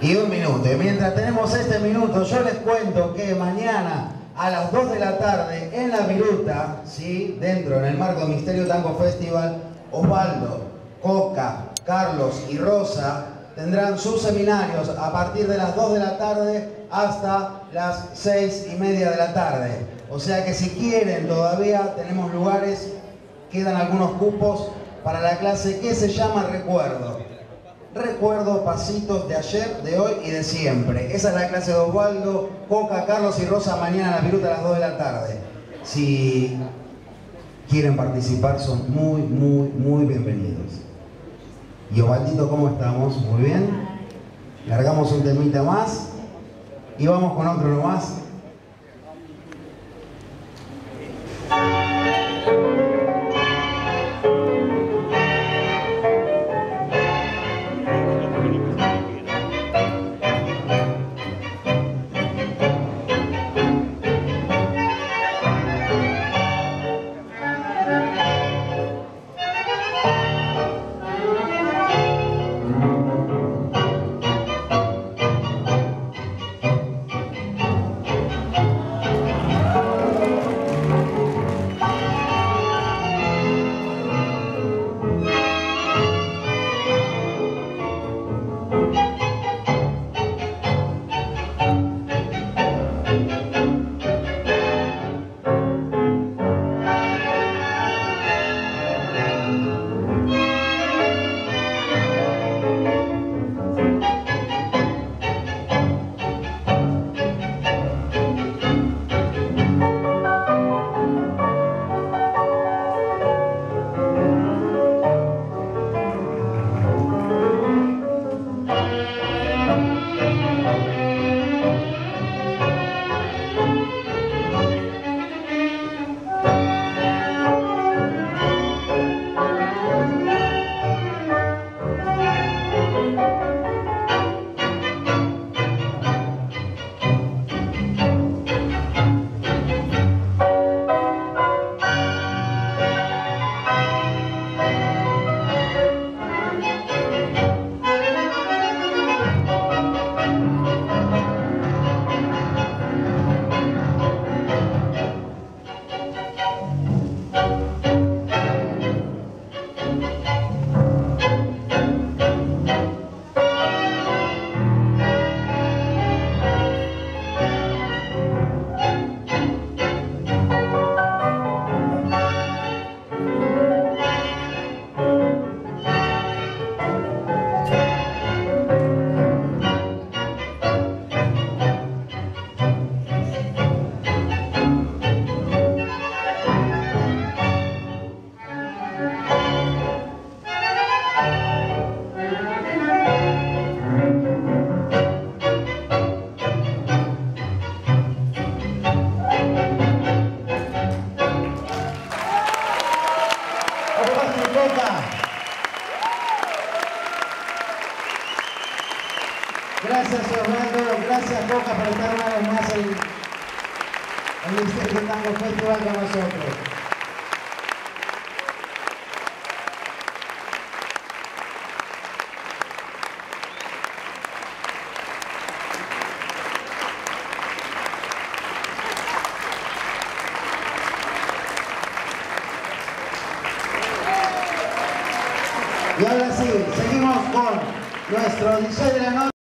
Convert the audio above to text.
Y un minuto. Y mientras tenemos este minuto, yo les cuento que mañana a las 2 de la tarde en la Viruta, ¿sí? dentro, en el marco del Misterio Tango Festival, Osvaldo, Coca, Carlos y Rosa tendrán sus seminarios a partir de las 2 de la tarde hasta las 6 y media de la tarde. O sea que si quieren todavía tenemos lugares, quedan algunos cupos para la clase que se llama Recuerdo. Recuerdo pasitos de ayer, de hoy y de siempre. Esa es la clase de Osvaldo, Coca, Carlos y Rosa mañana a la viruta a las 2 de la tarde. Si quieren participar son muy, muy, muy bienvenidos. Y Osvaldito, ¿cómo estamos? Muy bien. Largamos un temita más y vamos con otro nomás. Gracias Orlando, gracias Coca por estar una vez más en, en este Tango Festival con nosotros. Y ahora sí, seguimos con nuestro DJ de la noche.